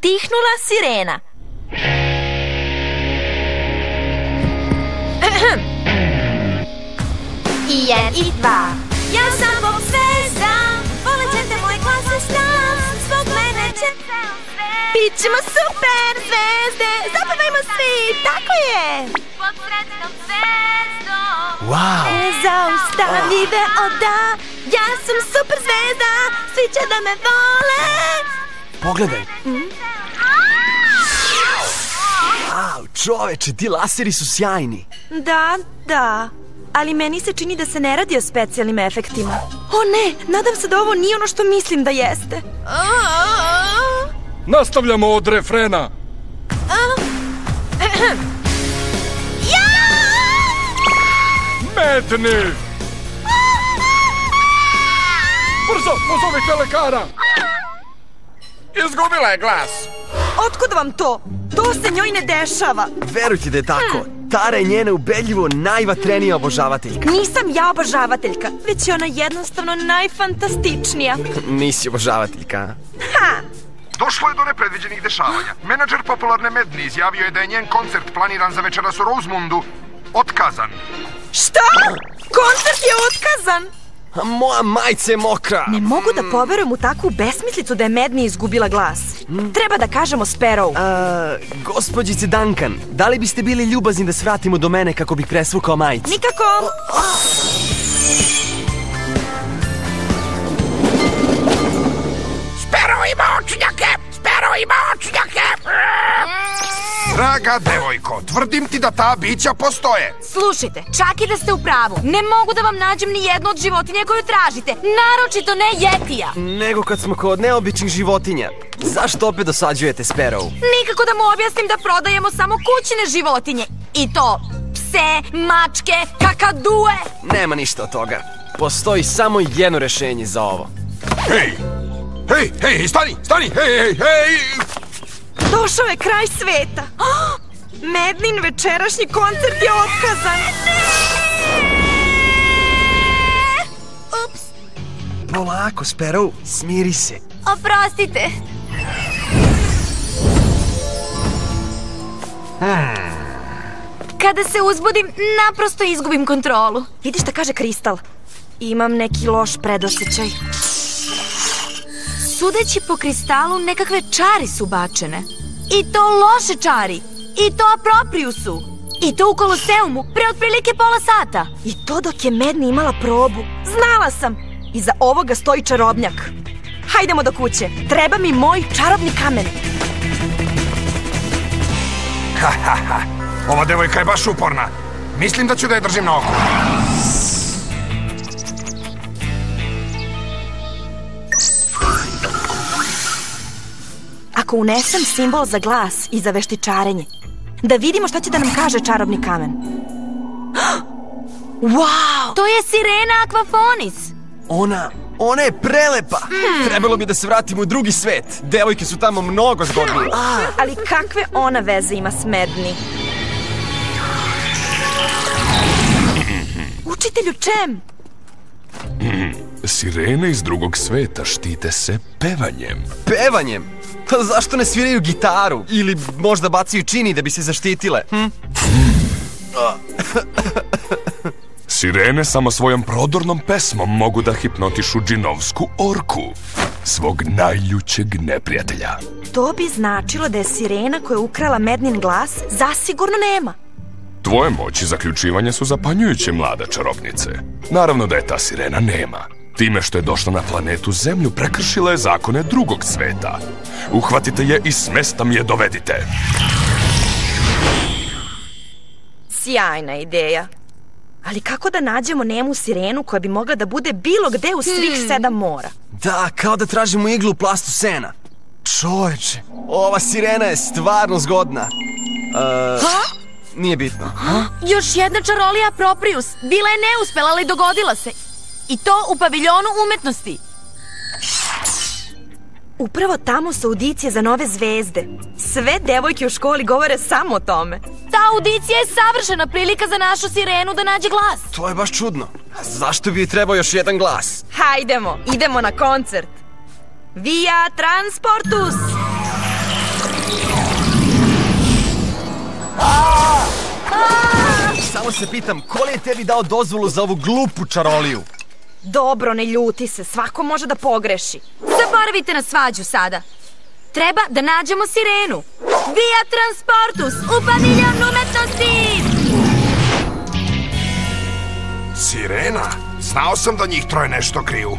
utihnula sirena. I jedan, i dva. Ja sam pop zvezda, polećete moj klase stan, zbog mene će svet. Bićemo super zvezde, zapevajmo svi, tako je. Pod sredskom zvezdom. Wow! Nezaustavljive oda, ja sam super zvezda, svi će da me vole. Pogledaj. Wow, čoveče, ti laseri su sjajni. Da, da. Ali meni se čini da se ne radi o specijalnim efektima. O ne, nadam se da ovo nije ono što mislim da jeste. Nastavljamo od refrena. Metni! Brzo, pozovite lekara! Izgubila je glas. Otkud vam to? To se njoj ne dešava. Verujte da je tako. Tara je njena ubedljivo najvatrenija obožavateljka. Nisam ja obožavateljka, već je ona jednostavno najfantastičnija. Nisi obožavateljka? Ha! Došlo je do nepredviđenih dešavanja. Menadžer popularne Medni izjavio je da je njen koncert planiran za večeras u Rosemundu otkazan. Šta? Koncert je otkazan! A moja majica je mokra. Ne mogu da poverujem u takvu besmislicu da je Medni izgubila glas. Treba da kažemo Sparrow. A, gospođice Duncan, da li biste bili ljubazni da svratimo do mene kako bih presvukao majicu? Nikako! Spero ima očnjake! Spero ima očnjake! Draga devojko, tvrdim ti da ta bića postoje. Slušajte, čak i da ste u pravu, ne mogu da vam nađem ni jednu od životinja koju tražite, naročito ne jetija. Nego kad smo kod neobičnih životinja. Zašto opet dosađujete Sparrow? Nikako da mu objasnim da prodajemo samo kućne životinje. I to pse, mačke, kakadue. Nema ništa od toga. Postoji samo jedno rešenje za ovo. Hej! Hej, hej, stani, stani, hej, hej, hej! Došao je kraj sveta. Mednin večerašnji koncert je otkazan. Ups, Polako, Sparrow, smiri se. oprostite. Kada se uzbudim, naprosto izgubim kontrolu. Vidi šta kaže Kristal. Imam neki loš predosećaj. Sudeći po kristalu, nekakve čari su bačene. I to loše čari. I to apropriusu. I to u koloseumu, pre otprilike pola sata. I to dok je Medni imala probu. Znala sam! Iza ovoga stoji čarobnjak. Hajdemo do kuće. Treba mi moj čarobni kamen. Ha, ha, ha. Ova devojka je baš uporna. Mislim da ću da je držim na oku. Ako unesem simbol za glas i za veštičarenje, da vidimo šta će da nam kaže čarobni kamen. Wow! To je sirena akvafonis. Ona, ona je prelepa. Trebalo bi da se vratimo u drugi svet. Devojke su tamo mnogo zgodnije. Ali kakve ona veze ima s Medni? Učitelju čem? Sirene iz drugog sveta štite se pevanjem. Pevanjem. Pa zašto ne sviraju gitaru? Ili možda bacaju čini da bi se zaštitile? Hm? Sirene samo svojom prodornom pesmom mogu da hipnotišu džinovsku orku, svog najljućeg neprijatelja. To bi značilo da je sirena koja je ukrala Mednin glas zasigurno nema. Tvoje moći zaključivanja su zapanjujuće, mlada čarobnice. Naravno da je ta sirena nema. Time što je došla na planetu Zemlju, prekršila je zakone drugog sveta. Uhvatite je i s mesta mi je dovedite. Sjajna ideja. Ali kako da nađemo nemu sirenu koja bi mogla da bude bilo gde u svih sedam mora? Da, kao da tražimo iglu u plastu sena. Čoveče, ova sirena je stvarno zgodna. Uh, nije bitno. Još jedna čarolija Proprius. Bila je neuspela, ali dogodila se. I to u paviljonu umetnosti. Upravo tamo su audicije za nove zvezde. Sve devojke u školi govore samo o tome. Ta audicija je savršena prilika za našu sirenu da nađe glas. To je baš čudno. Zašto bi joj trebao još jedan glas? Hajdemo, idemo na koncert. Via Transportus! Samo se pitam, ko li je tebi dao dozvolu za ovu glupu čaroliju? Dobro, ne ljuti se, svako može da pogreši. Zaboravite na svađu sada. Treba da nađemo sirenu. Via Transportus u paviljon umetnosti! Sirena? Znao sam da njih troje nešto kriju.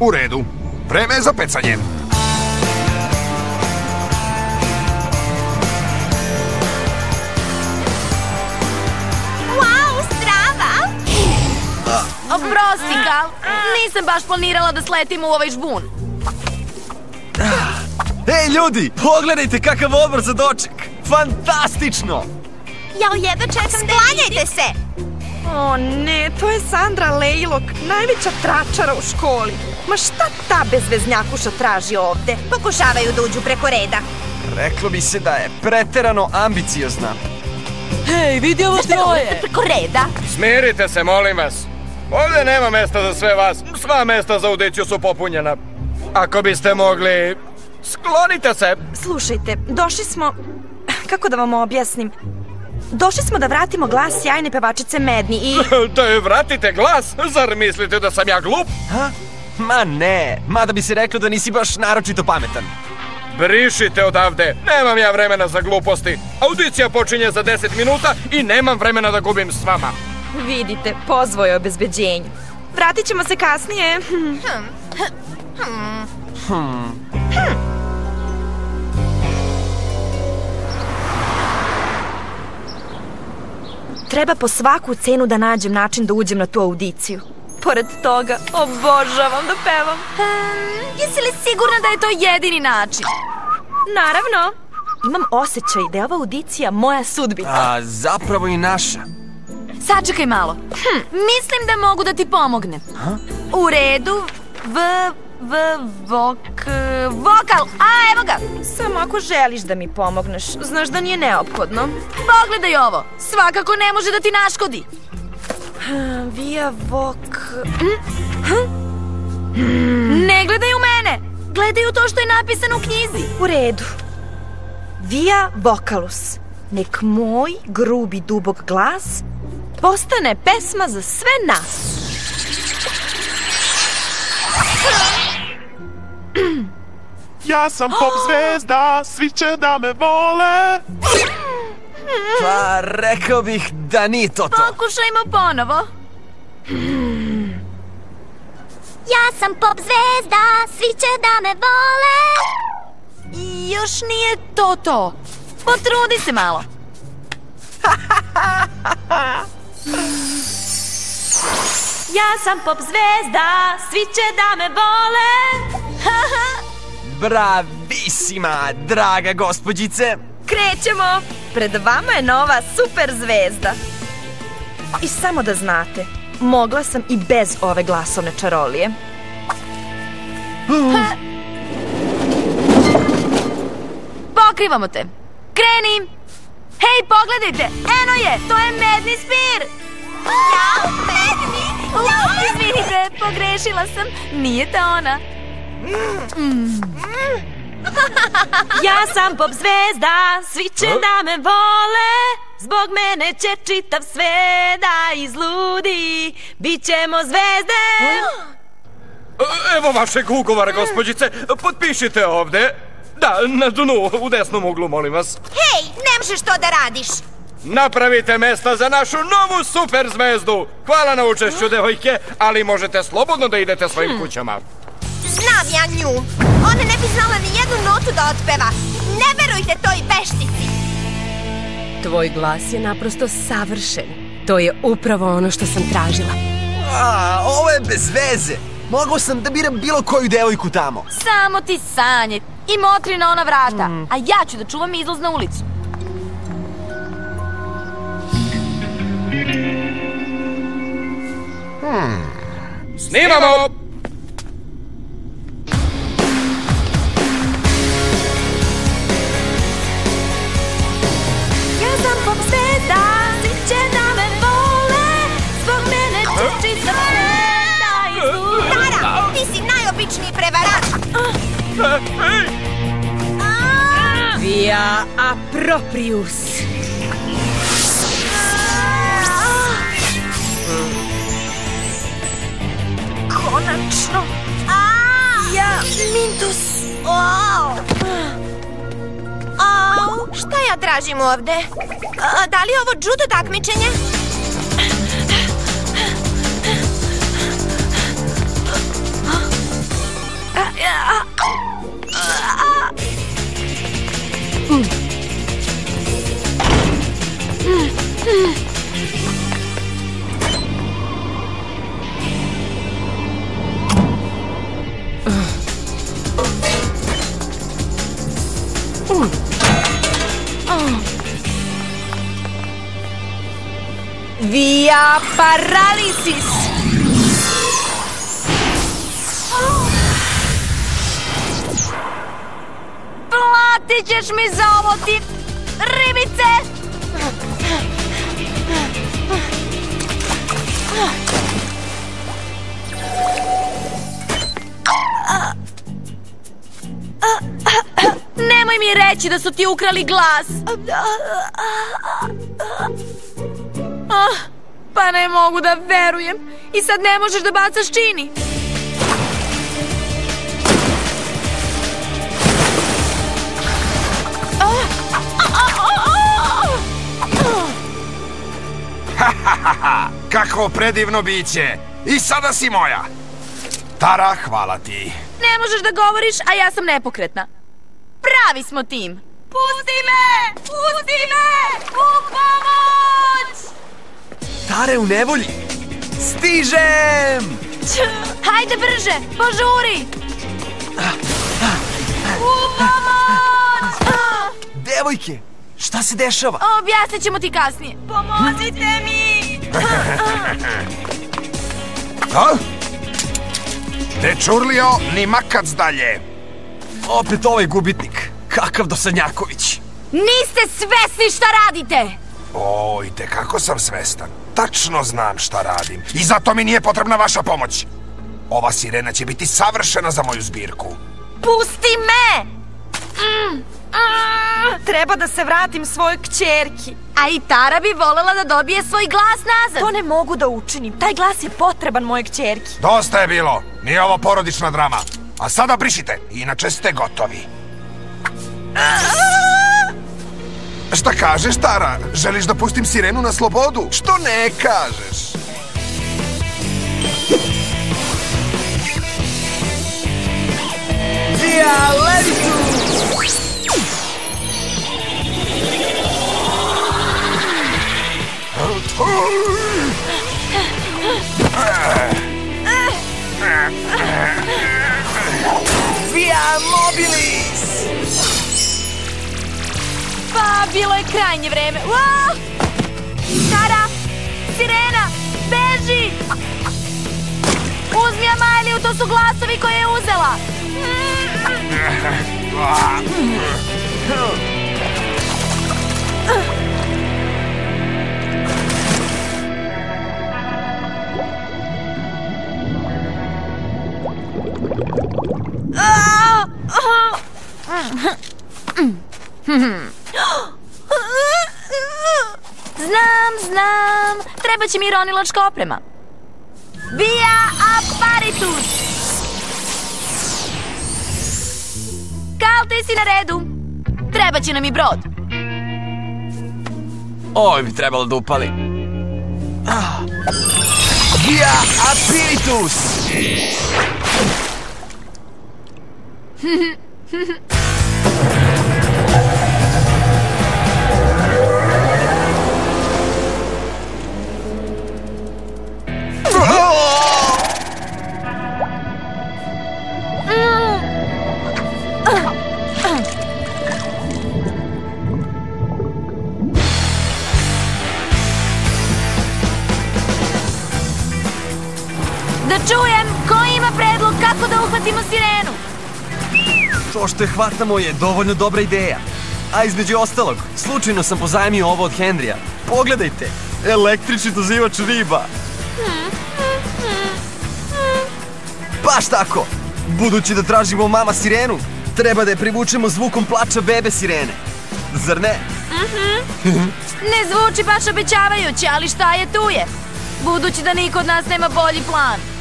U redu. Vreme je za pecanje. Oprosti, Gal. Nisam baš planirala da sletim u ovaj žbun. Ej, ljudi, pogledajte kakav odbor za doček! Fantastično! Ja jedva čekam da Sklanjajte se! O ne, to je Sandra Lejlok, najveća tračara u školi. Ma šta ta bezveznjakuša traži ovde? Pokušavaju da uđu preko reda. Reklo bi se da je preterano ambiciozna. Hej, vidi ovo troje! Preko reda? Smirite se, molim vas. Ovdje nema mesta za sve vas. Sva mesta za audiciju su popunjena. Ako biste mogli... Sklonite se! Slušajte, došli smo... Kako da vam objasnim? Došli smo da vratimo glas sjajne pevačice Medni i... Da je vratite glas? Zar mislite da sam ja glup? Ha? Ma ne, mada bi se reklo da nisi baš naročito pametan. Brišite odavde. Nemam ja vremena za gluposti. Audicija počinje za 10 minuta i nemam vremena da gubim s vama. Vidite, pozvoje obezbeđenju. Vratit ćemo se kasnije. Treba po svaku cenu da nađem način da uđem na tu audiciju. Pored toga, obožavam da pevam. Jesi li sigurna da je to jedini način? Naravno. Imam osjećaj da je ova audicija moja sudbina. A zapravo i naša. Sačekaj malo. Hm, mislim da mogu da ti pomognem. U redu. V, v, vok, vokal. A, evo ga. Samo ako želiš da mi pomogneš, znaš da nije neophodno. Pogledaj ovo. Svakako ne može da ti naškodi. Via vok... Ne gledaj u mene. Gledaj u to što je napisano u knjizi. U redu. Via vocalus. Nek moj grubi dubog glas postane pesma za sve nas. Ja sam pop zvezda, svi će da me vole. Pa rekao bih da nije to to. Pokušajmo ponovo. Ja sam pop zvezda, svi će da me vole. Još nije to to. Potrudi se malo. Ja sam pop zvezda, svi će da me vole. Bravissima, draga gospođice. Krećemo! Pred vama je nova super zvezda. I samo da znate, mogla sam i bez ove glasovne čarolije. Pokrivamo te. Kreni. Hej, pogledajte. Eno je, to je medni spir. Ja, medni. Izvinite, pogrešila sam. Nije to ona. Ja sam pop zvezda, svi će da me vole. Zbog mene će čitav sve da izludi. Bićemo zvezde. E, Evo vašeg ugovora, gospođice. Potpišite ovde. Da, na dnu, u desnom uglu, molim vas. Hej, ne možeš to da radiš. Napravite mesta za našu novu super zvezdu. Hvala na učešću, devojke, ali možete slobodno da idete svojim kućama. Znam ja nju. Ona ne bi znala ni jednu notu da otpeva. Ne verujte toj veštici. Tvoj glas je naprosto savršen. To je upravo ono što sam tražila. A, ovo je bez veze. Mogao sam da biram bilo koju devojku tamo. Samo ti sanje. I motri na ona vrata. A ja ću da čuvam izlaz na ulicu. Snimamo! Ja sam pop zvezda, svi će da me vole. Zbog mene će čitav sve da izludi. Tara, ti si najobičniji prevarant. Via aproprius. Konačno. Ja, Mintus. Au. Šta ja tražim ovde? A, da li je ovo judo takmičenje? Via paralysis. Ćeš mi za ovo, ti ribice! Nemoj mi reći da su ti ukrali glas. Ah, pa ne mogu da verujem. I sad ne možeš da bacaš čini. Kako predivno biće! I sada si moja! Tara, hvala ti. Ne možeš da govoriš, a ja sam nepokretna. Pravi smo tim. Pusti me! Pusti me! U pomoć! Tare u nevolji! Stižem! Hajde brže, požuri! U pomoć! Devojke, šta se dešava? Objasnit ćemo ti kasnije. Pomozite mi! A? Ne čurlio, ni makac dalje. Opet ovaj gubitnik. Kakav dosadnjaković. Niste svesni šta radite! O, i kako sam svestan. Tačno znam šta radim. I zato mi nije potrebna vaša pomoć. Ova sirena će biti savršena za moju zbirku. Pusti me! Treba da se vratim svojoj kćerki. A i Tara bi volela da dobije svoj glas nazad. To ne mogu da učinim. Taj glas je potreban moje kćerki. Dosta je bilo. Nije ovo porodična drama. A sada brišite, inače ste gotovi. Šta kažeš, Tara? Želiš da pustim sirenu na slobodu? Što ne kažeš? Via levicu! Via mobilis! Pa, bilo je krajnje vreme. Uaa! Tara! Sirena! Beži! Uzmi Amaliju, to su glasovi koje je uzela. Znam, znam. Treba će mi ronilačka oprema. Via apparitus! Kalte si na redu. Treba će nam i brod. Ovo bi trebalo da upali. Via apiritus! Da To što je hvatamo je dovoljno dobra ideja. A između ostalog, slučajno sam pozajmio ovo od Henrya. Pogledajte, električni dozivač riba. Baš tako! Budući da tražimo mama sirenu, treba da je privučemo zvukom plača bebe sirene. zar ne? Ne zvuči baš obećavajuće, ali šta je tu je. Budući da niko od nas nema bolji plan.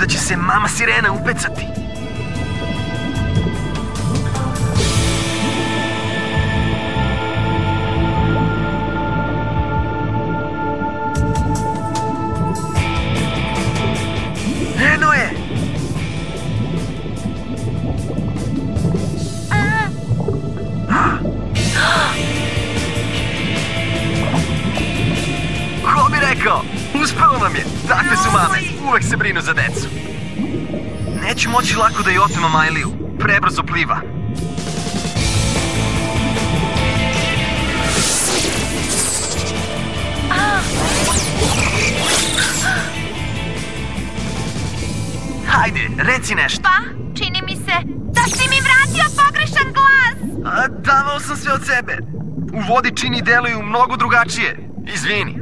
Da će se mama sirena upecati? Neću moći lako da je otmem Amajliju. Prebrzo pliva. Hajde, reci nešto. Pa, čini mi se da si mi vratio pogrešan glas. A, davao sam sve od sebe. U vodi čini deluju mnogo drugačije. Izvini.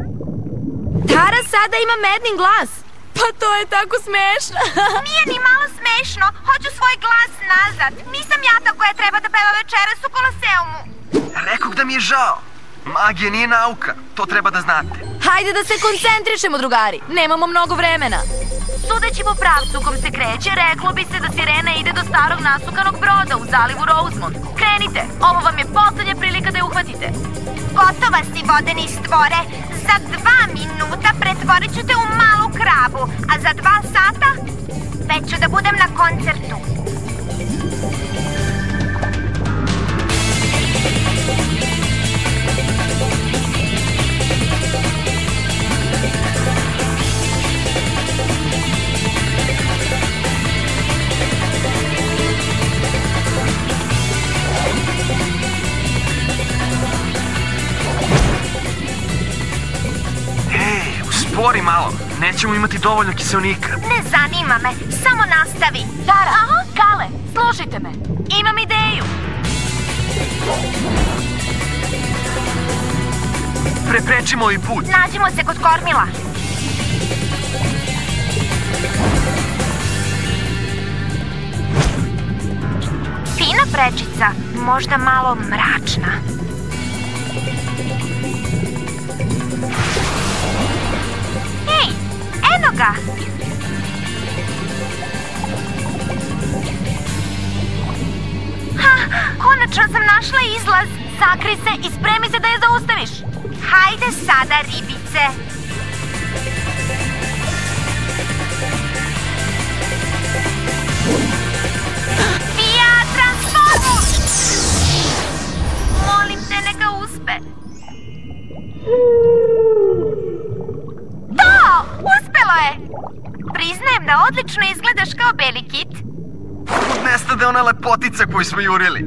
Tara sada ima mednin glas. Pa to je tako smešno. Nije ni malo smešno. Hoću svoj glas nazad. Nisam ja ta koja treba da peva večeras u Koloseumu. Rekog da mi je žao. Magija nije nauka, to treba da znate. Hajde da se koncentrišemo, drugari. Nemamo mnogo vremena. Sudeći po pravcu u kom se kreće, reklo bi se da sirena ide do starog nasukanog broda u zalivu Rosemont. Krenite, ovo vam je poslednja prilika da je uhvatite. Gotova si, vodeni stvore. Za dva minuta pretvorit ću te u malu krabu, a za dva sata već ću da budem na koncertu. Ej, uspori malo. Nećemo imati dovoljno kiselnika. Ne zanima me, samo nastavi. Tara, Aha. Kale, slušajte me. Imam ideju. Preprečimo ovaj put. Nađimo se kod kormila. Fina prečica, možda malo mračna. Ga! Ha, konačno sam našla izlaz. Sakri se i spremi se da je zaustaviš. Hajde sada, ribice. Izgledaš kao beli kit. Kud nestade ona lepotica koju smo jurili.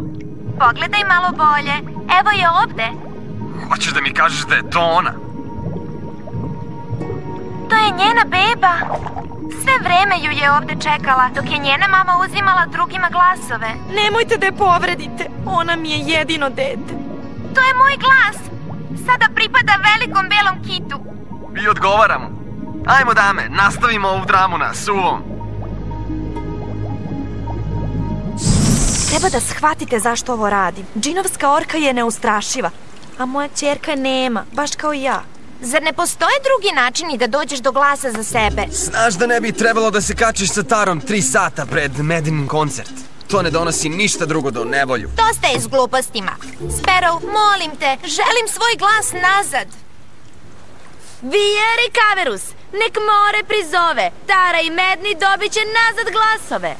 Pogledaj malo bolje. Evo je ovde. Hoćeš da mi kažeš da je to ona? To je njena beba. Sve vreme ju je ovde čekala, dok je njena mama uzimala drugima glasove. Nemojte da je povredite. Ona mi je jedino dete. To je moj glas. Sada pripada velikom belom kitu. I odgovaram. Ajmo dame, nastavimo ovu dramu na suvom. Treba da shvatite zašto ovo radim. Džinovska orka je neustrašiva, a moja čerka nema, baš kao i ja. Zar ne postoje drugi načini da dođeš do glasa za sebe? Znaš da ne bi trebalo da se kačiš sa Tarom tri sata pred Medinin koncert. To ne donosi ništa drugo do nevolju. Dosta je s glupostima. Sparrow, molim te, želim svoj glas nazad. Vieri Kaverus, nek more prizove. Tara i Medni dobit će nazad glasove.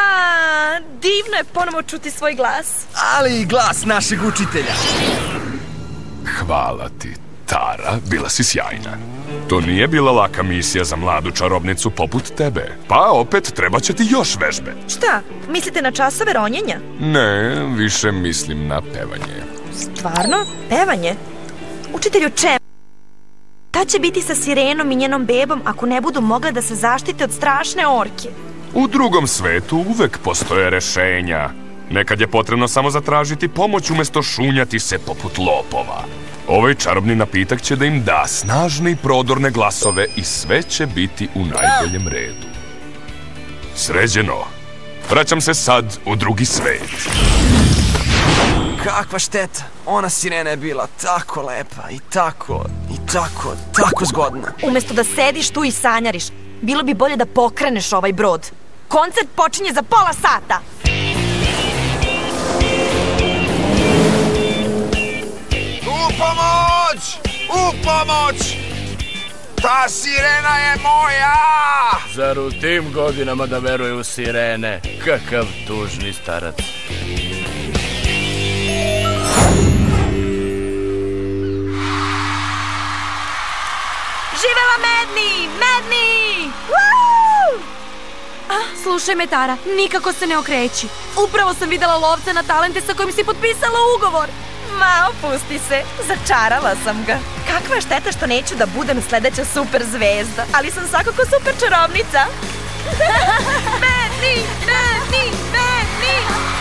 A, divno je ponovo čuti svoj glas. Ali i glas našeg učitelja. Hvala ti, Tara, bila si sjajna. To nije bila laka misija za mladu čarobnicu poput tebe. Pa opet treba će ti još vežbe. Šta? Mislite na časove ronjenja? Ne, više mislim na pevanje. Stvarno? Pevanje? Učitelju čem? Ta će biti sa sirenom i njenom bebom ako ne budu mogle da se zaštite od strašne orke. U drugom svetu uvek postoje rešenja. Nekad je potrebno samo zatražiti pomoć umesto šunjati se poput lopova. Ovaj čarobni napitak će da im da snažne i prodorne glasove i sve će biti u najboljem redu. Sređeno. Vraćam se sad u drugi svet. Kakva šteta. Ona sirena je bila tako lepa i tako, i tako, tako zgodna. Umesto da sediš tu i sanjariš, bilo bi bolje da pokreneš ovaj brod. Koncert počinje za pola sata. U pomoć! U pomoć! Ta sirena je moja! Zar u tim godinama da veruje u sirene? Kakav tužni starac. Živela Medni! Medni! Slušaj me, Tara, nikako se ne okreći. Upravo sam videla lovca na talente sa kojim si potpisala ugovor. Ma, opusti se, začarala sam ga. Kakva je šteta što neću da budem sledeća super zvezda, ali sam svakako super čarobnica. Medni, Medni, Medni!